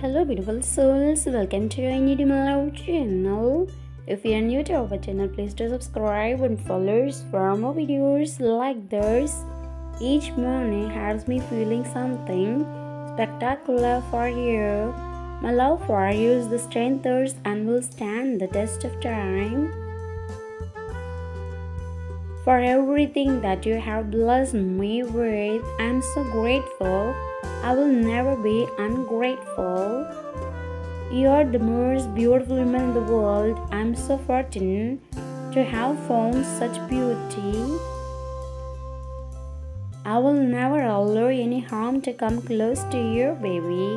Hello beautiful souls, welcome to your Dimala channel. If you are new to our channel, please do subscribe and follow us for more videos like this. Each morning has me feeling something spectacular for you. My love for you is the strengthest and will stand the test of time. For everything that you have blessed me with, I am so grateful. I will never be ungrateful. You are the most beautiful woman in the world. I am so fortunate to have found such beauty. I will never allow any harm to come close to you, baby.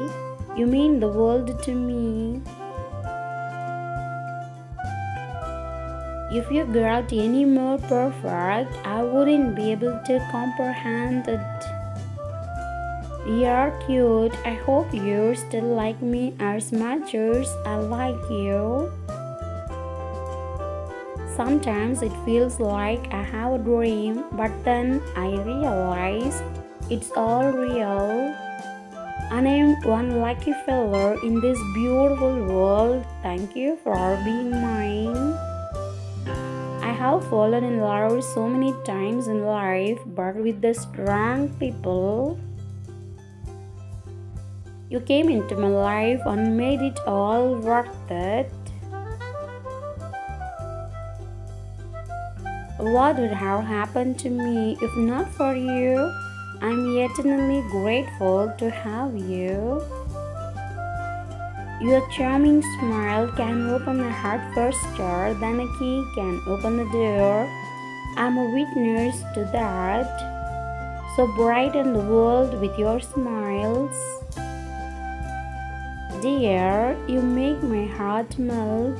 You mean the world to me. If you got any more perfect, I wouldn't be able to comprehend it. You're cute. I hope you still like me as much as I like you. Sometimes it feels like I have a dream, but then I realize it's all real. And I'm one lucky fellow in this beautiful world. Thank you for being mine. I have fallen in love so many times in life, but with the strong people. You came into my life and made it all worth it. What would have happened to me if not for you? I'm eternally grateful to have you. Your charming smile can open a heart faster than a key can open a door. I'm a witness to that. So brighten the world with your smiles. Dear, you make my heart melt.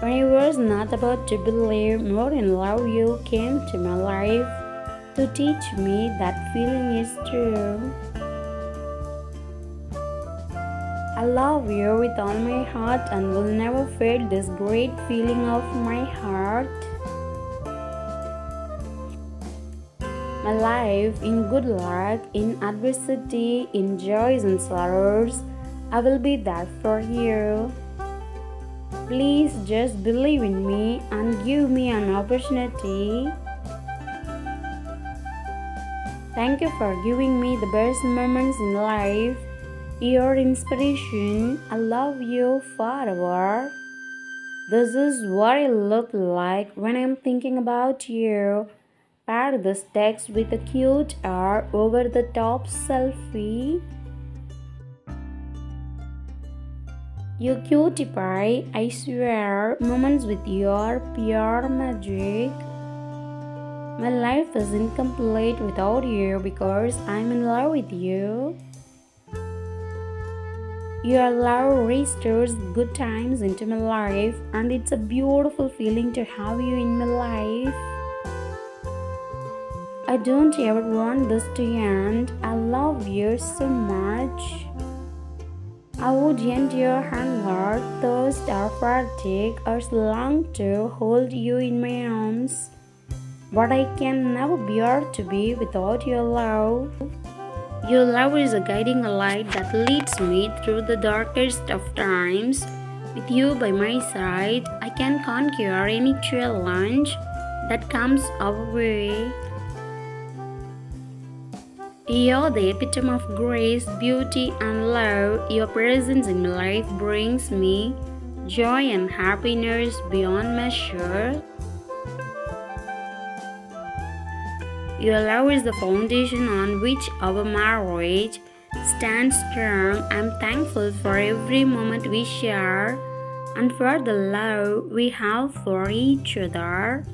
When I was not about to believe more in love, you came to my life to teach me that feeling is true. I love you with all my heart and will never fade this great feeling of my heart. My life in good luck, in adversity, in joys and sorrows, I will be there for you. Please just believe in me and give me an opportunity. Thank you for giving me the best moments in life. Your inspiration. I love you forever. This is what I look like when I'm thinking about you. Pair this text with a cute or over the top selfie. You cutie pie, I swear, moments with your pure magic. My life is incomplete without you because I'm in love with you. Your love restores good times into my life, and it's a beautiful feeling to have you in my life. I don't ever want this to end. I love you so much. I would end your hunger, thirst, or fatigue, or long to hold you in my arms. But I can never bear to be without your love. Your love is a guiding light that leads me through the darkest of times. With you by my side, I can conquer any challenge that comes our way. You're the epitome of grace, beauty, and love. Your presence in my life brings me joy and happiness beyond measure. Your love is the foundation on which our marriage stands strong. I'm thankful for every moment we share and for the love we have for each other.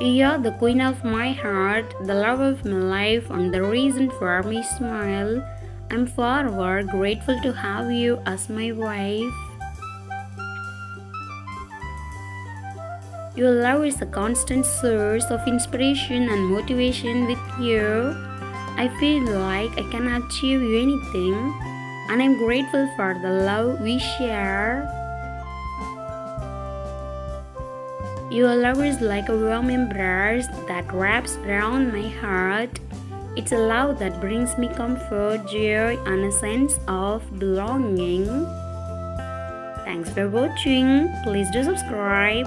You're the queen of my heart, the love of my life, and the reason for my smile. I'm forever grateful to have you as my wife. Your love is a constant source of inspiration and motivation with you. I feel like I can achieve anything, and I'm grateful for the love we share. Your love is like a warm embrace that wraps around my heart. It's a love that brings me comfort, joy, and a sense of belonging. Thanks for watching. Please do subscribe.